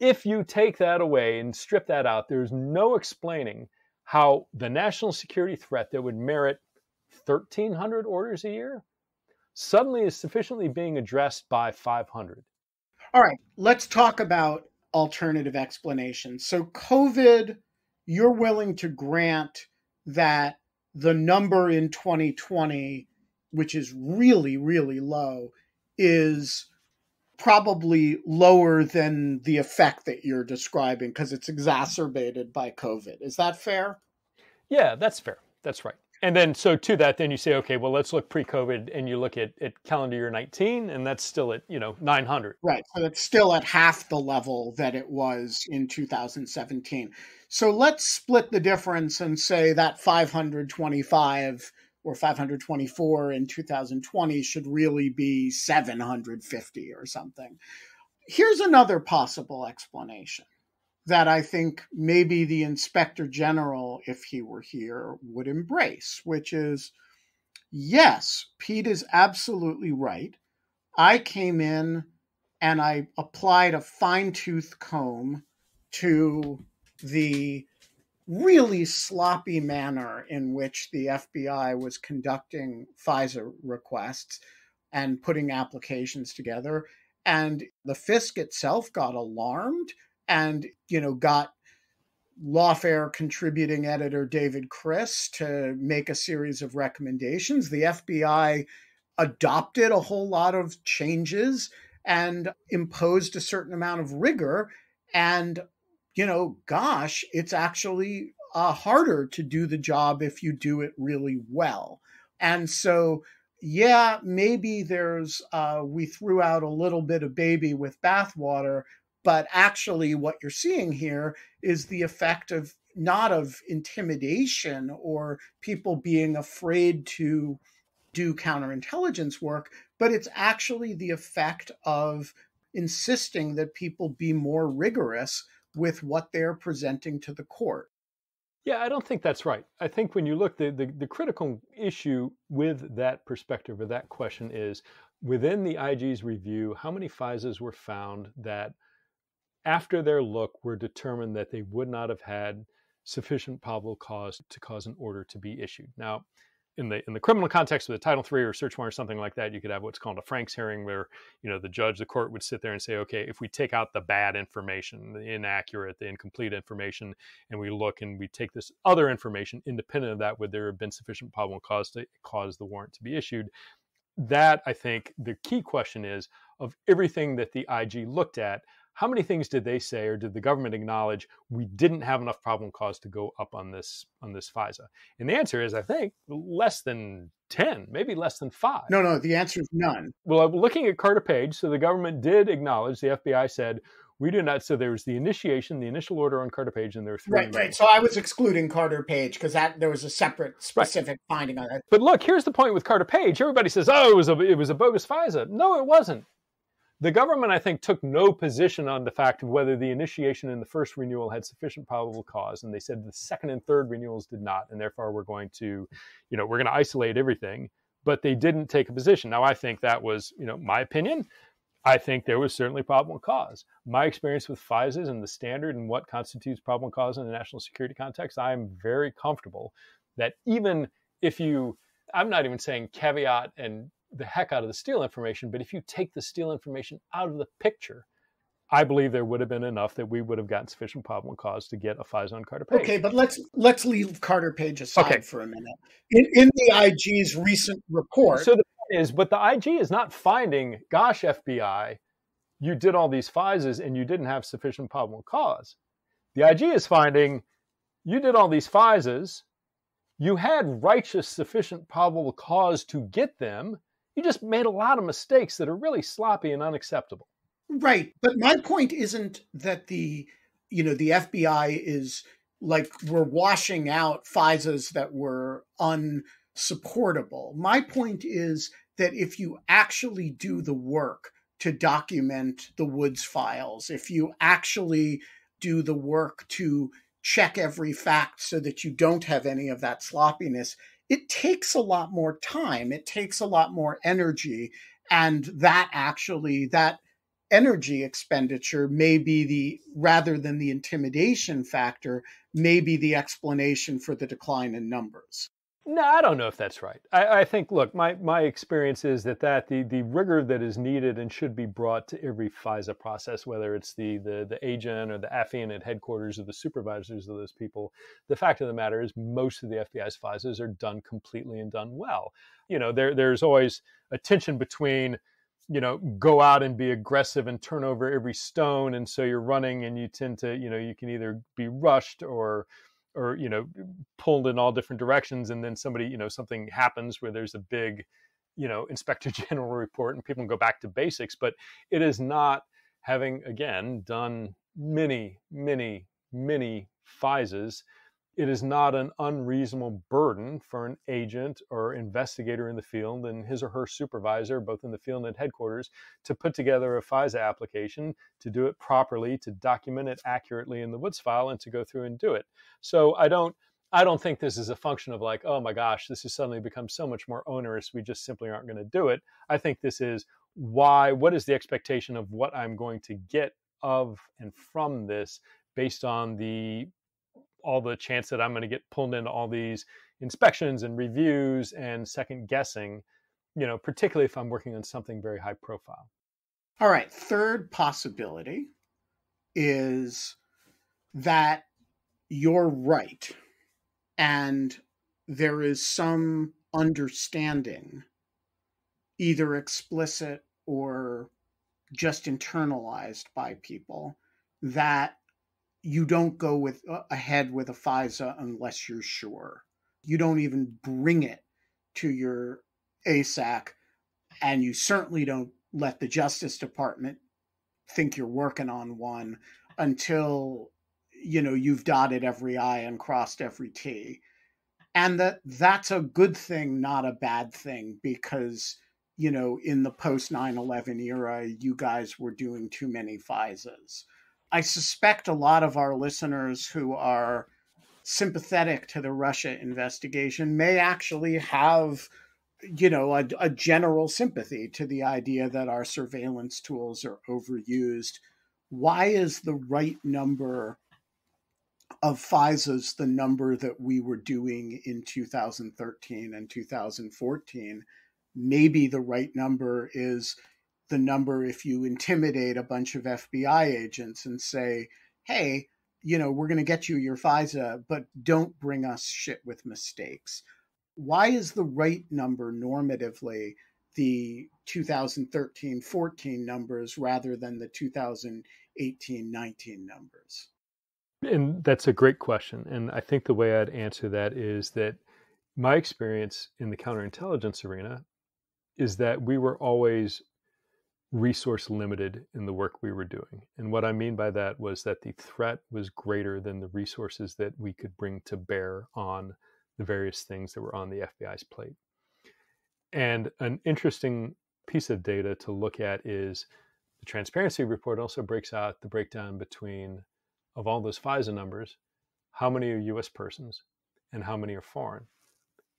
If you take that away and strip that out, there's no explaining how the national security threat that would merit 1,300 orders a year suddenly is sufficiently being addressed by 500. All right, let's talk about alternative explanations. So, COVID you're willing to grant that the number in 2020, which is really, really low, is probably lower than the effect that you're describing because it's exacerbated by COVID. Is that fair? Yeah, that's fair. That's right and then so to that then you say okay well let's look pre-covid and you look at, at calendar year 19 and that's still at you know 900 right. So it's still at half the level that it was in 2017 so let's split the difference and say that 525 or 524 in 2020 should really be 750 or something. Here's another possible explanation that I think maybe the inspector general, if he were here, would embrace, which is yes, Pete is absolutely right. I came in and I applied a fine tooth comb to the really sloppy manner in which the FBI was conducting FISA requests and putting applications together. And the FISC itself got alarmed and you know got lawfare contributing editor david kris to make a series of recommendations the fbi adopted a whole lot of changes and imposed a certain amount of rigor and you know, gosh, it's actually uh, harder to do the job if you do it really well. And so, yeah, maybe there's, uh, we threw out a little bit of baby with bathwater, but actually, what you're seeing here is the effect of not of intimidation or people being afraid to do counterintelligence work, but it's actually the effect of insisting that people be more rigorous with what they're presenting to the court. Yeah, I don't think that's right. I think when you look, the, the, the, critical issue with that perspective or that question is within the IG's review, how many FISAs were found that after their look were determined that they would not have had sufficient probable cause to cause an order to be issued. Now, in the in the criminal context of the Title III or search warrant or something like that, you could have what's called a Franks hearing, where you know the judge, the court would sit there and say, okay, if we take out the bad information, the inaccurate, the incomplete information, and we look and we take this other information independent of that, would there have been sufficient probable cause to cause the warrant to be issued? That I think the key question is of everything that the IG looked at, how many things did they say or did the government acknowledge we didn't have enough problem cause to go up on this on this FISA? And the answer is, I think, less than 10, maybe less than five. No, no, the answer is none. Well, looking at Carter Page, so the government did acknowledge, the FBI said, we do not. So there was the initiation, the initial order on Carter Page, and there were three. Right, right. So I was excluding Carter Page because that there was a separate specific right. finding on that. But look, here's the point with Carter Page. Everybody says, "Oh, it was a it was a bogus FISA." No, it wasn't. The government, I think, took no position on the fact of whether the initiation in the first renewal had sufficient probable cause, and they said the second and third renewals did not, and therefore we're going to, you know, we're going to isolate everything. But they didn't take a position. Now, I think that was, you know, my opinion. I think there was certainly probable cause. My experience with FISAs and the standard and what constitutes probable cause in the national security context, I am very comfortable that even if you, I'm not even saying caveat and the heck out of the Steele information. But if you take the Steele information out of the picture, I believe there would have been enough that we would have gotten sufficient probable cause to get a FISA on Carter Page. Okay, but let's let's leave Carter Page aside okay. for a minute. In, in the IG's recent report, so the point is, but the IG is not finding, gosh, FBI, you did all these FISAs and you didn't have sufficient probable cause. The IG is finding, you did all these FISAs, you had righteous sufficient probable cause to get them, you just made a lot of mistakes that are really sloppy and unacceptable. Right. But my point isn't that the, you know, the FBI is like we're washing out FISAs that were unsupportable. My point is that if you actually do the work to document the Woods files, if you actually do the work to check every fact so that you don't have any of that sloppiness, it takes a lot more time it takes a lot more energy and that actually that energy expenditure may be the rather than the intimidation factor may be the explanation for the decline in numbers no, I don't know if that's right. I, I, think, look, my, my experience is that, that the, the rigor that is needed and should be brought to every FISA process, whether it's the, the, the agent or the affiant at headquarters or the supervisors of those people, the fact of the matter is most of the FBI's FISAs are done completely and done well. You know, there, there's always a tension between, you know, go out and be aggressive and turn over every stone. And so you're running and you tend to, you know, you can either be rushed or, or you know pulled in all different directions and then somebody you know something happens where there's a big you know inspector general report and people go back to basics but it is not having again done many many many FISAs it is not an unreasonable burden for an agent or investigator in the field and his or her supervisor, both in the field and headquarters, to put together a FISA application, to do it properly, to document it accurately in the Woods file, and to go through and do it. So I don't. I don't think this is a function of like, oh my gosh, this has suddenly become so much more onerous. We just simply aren't going to do it. I think this is why, what is the expectation of what I'm going to get of and from this based on the all the chance that I'm going to get pulled into all these inspections and reviews and second guessing, you know, particularly if I'm working on something very high profile. All right. Third possibility is that you're right and there is some understanding, either explicit or just internalized by people, that you don't go with uh, ahead with a FISA unless you're sure. You don't even bring it to your ASAC, and you certainly don't let the Justice Department think you're working on one until you know you've dotted every I and crossed every T. And that that's a good thing, not a bad thing, because you know, in the post 9 11 era, you guys were doing too many FISAs. I suspect a lot of our listeners who are sympathetic to the Russia investigation may actually have, you know, a, a general sympathy to the idea that our surveillance tools are overused. Why is the right number of FISAs the number that we were doing in 2013 and 2014? maybe the right number is the number if you intimidate a bunch of FBI agents and say, hey, you know, we're going to get you your FISA, but don't bring us shit with mistakes. Why is the right number normatively the 2013 14 numbers rather than the 2018 19 numbers? And that's a great question. And I think the way I'd answer that is that my experience in the counterintelligence arena is that we were always resource limited in the work we were doing. And what I mean by that was that the threat was greater than the resources that we could bring to bear on the various things that were on the FBI's plate. And an interesting piece of data to look at is the transparency report also breaks out the breakdown between of all those FISA numbers, how many are US persons and how many are foreign.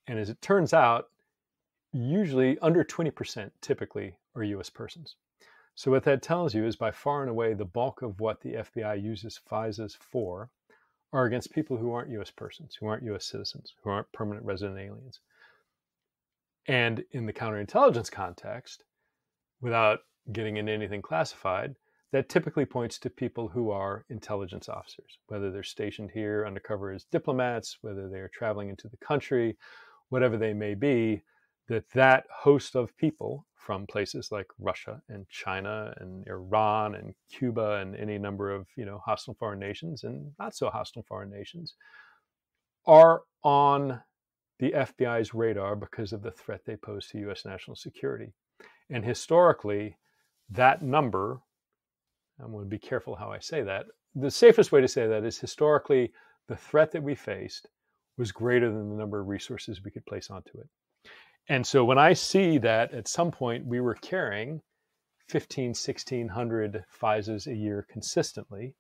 And as it turns out, usually under 20% typically are US persons. So what that tells you is by far and away the bulk of what the FBI uses FISAs for are against people who aren't US persons, who aren't US citizens, who aren't permanent resident aliens. And in the counterintelligence context, without getting into anything classified, that typically points to people who are intelligence officers, whether they're stationed here undercover as diplomats, whether they're traveling into the country, whatever they may be, that that host of people from places like Russia and China and Iran and Cuba and any number of you know hostile foreign nations and not so hostile foreign nations are on the FBI's radar because of the threat they pose to US national security. And historically, that number, I'm going to be careful how I say that. The safest way to say that is historically, the threat that we faced was greater than the number of resources we could place onto it. And so when I see that at some point we were carrying 15, 1600 FISAs a year consistently,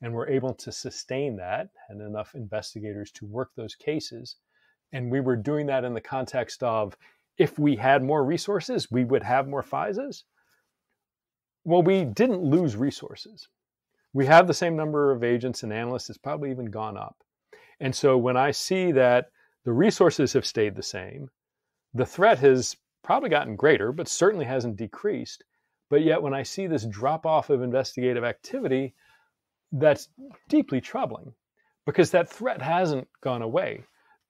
and we're able to sustain that and enough investigators to work those cases. And we were doing that in the context of if we had more resources, we would have more FISAs. Well, we didn't lose resources. We have the same number of agents and analysts, it's probably even gone up. And so when I see that the resources have stayed the same, the threat has probably gotten greater, but certainly hasn't decreased. But yet, when I see this drop off of investigative activity, that's deeply troubling because that threat hasn't gone away.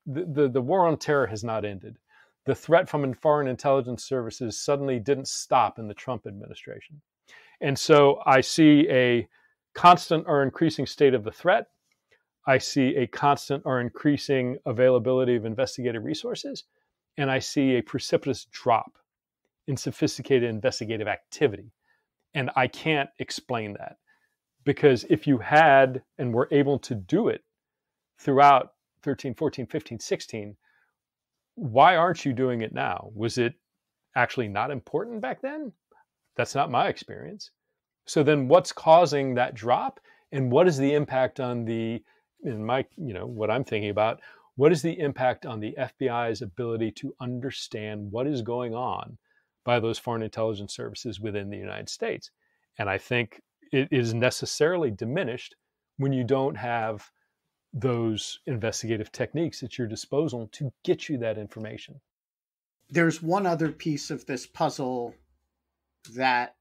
The, the, the, war on terror has not ended. The threat from foreign intelligence services suddenly didn't stop in the Trump administration. And so I see a constant or increasing state of the threat. I see a constant or increasing availability of investigative resources and I see a precipitous drop in sophisticated investigative activity. And I can't explain that because if you had and were able to do it throughout 13, 14, 15, 16, why aren't you doing it now? Was it actually not important back then? That's not my experience. So then what's causing that drop and what is the impact on the in my you know what I'm thinking about what is the impact on the FBI's ability to understand what is going on by those foreign intelligence services within the United States? And I think it is necessarily diminished when you don't have those investigative techniques at your disposal to get you that information. There's one other piece of this puzzle that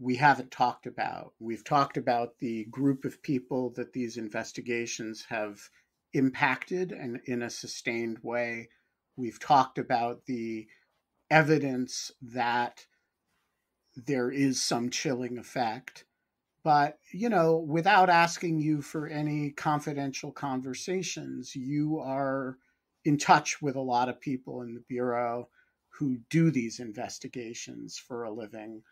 we haven't talked about. We've talked about the group of people that these investigations have impacted and in a sustained way. We've talked about the evidence that there is some chilling effect. But, you know, without asking you for any confidential conversations, you are in touch with a lot of people in the Bureau who do these investigations for a living,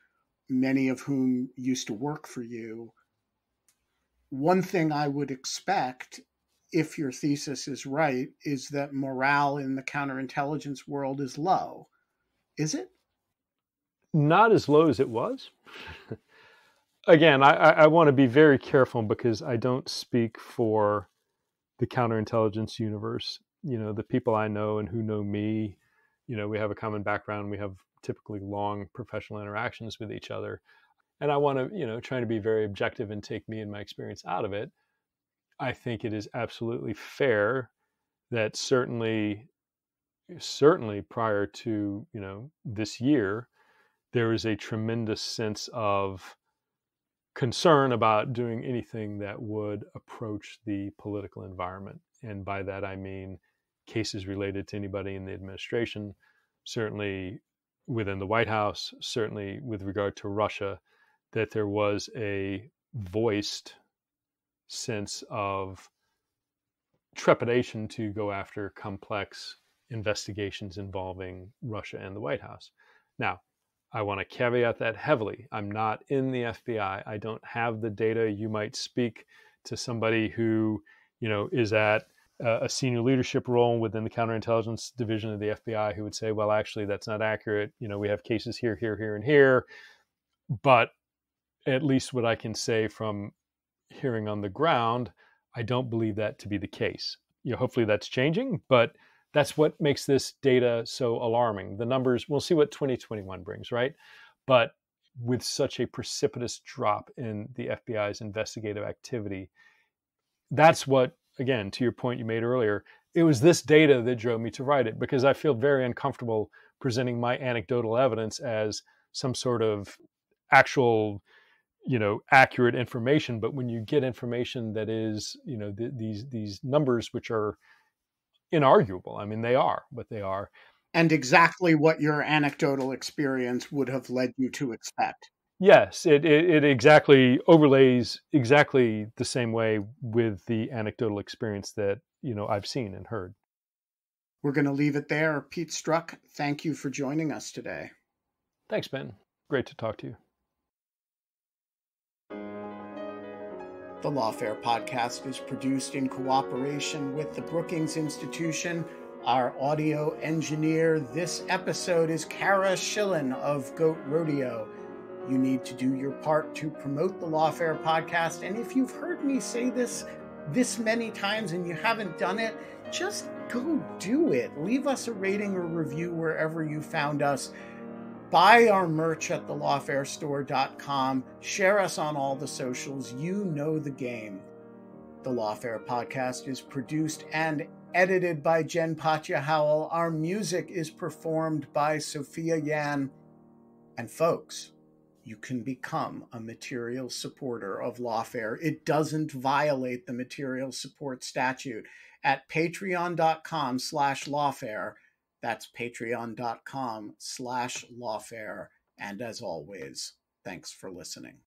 many of whom used to work for you. One thing I would expect, if your thesis is right, is that morale in the counterintelligence world is low. Is it? Not as low as it was. again, I, I want to be very careful because I don't speak for the counterintelligence universe. You know, the people I know and who know me, you know, we have a common background. We have typically long professional interactions with each other. And I want to, you know, try to be very objective and take me and my experience out of it. I think it is absolutely fair that certainly, certainly prior to, you know, this year, there is a tremendous sense of concern about doing anything that would approach the political environment. And by that, I mean cases related to anybody in the administration, certainly within the White House, certainly with regard to Russia, that there was a voiced sense of trepidation to go after complex investigations involving Russia and the White House. Now, I want to caveat that heavily. I'm not in the FBI. I don't have the data. You might speak to somebody who, you know, is at a senior leadership role within the counterintelligence division of the FBI who would say, well, actually, that's not accurate. You know, we have cases here, here, here, and here. But at least what I can say from hearing on the ground, I don't believe that to be the case. You know, hopefully that's changing, but that's what makes this data so alarming. The numbers, we'll see what 2021 brings, right? But with such a precipitous drop in the FBI's investigative activity, that's what, again, to your point you made earlier, it was this data that drove me to write it because I feel very uncomfortable presenting my anecdotal evidence as some sort of actual you know accurate information but when you get information that is you know th- these these numbers which are inarguable. I mean, they are what they are. And exactly what your anecdotal experience would have led you to expect. Yes, it, it, it, exactly overlays exactly the same way with the anecdotal experience that you know I've seen and heard. We're going to leave it there. Pete Strzok thank you for joining us today. Thanks, Ben. Great to talk to you. The Lawfare podcast is produced in cooperation with the Brookings Institution. Our audio engineer this episode is Cara Shillenn of Goat Rodeo. You need to do your part to promote the Lawfare podcast. And if you've heard me say this this many times and you haven't done it, just go do it. Leave us a rating or review wherever you found us. Buy our merch at thelawfarestore.com. Share us on all the socials. You know the game. The Lawfare podcast is produced and edited by Jen Patja Howell. Our music is performed by Sophia Yan. And folks, you can become a material supporter of Lawfare. It doesn't violate the material support statute at patreon.com slash lawfare that's patreon.com slash lawfare. And as always, thanks for listening.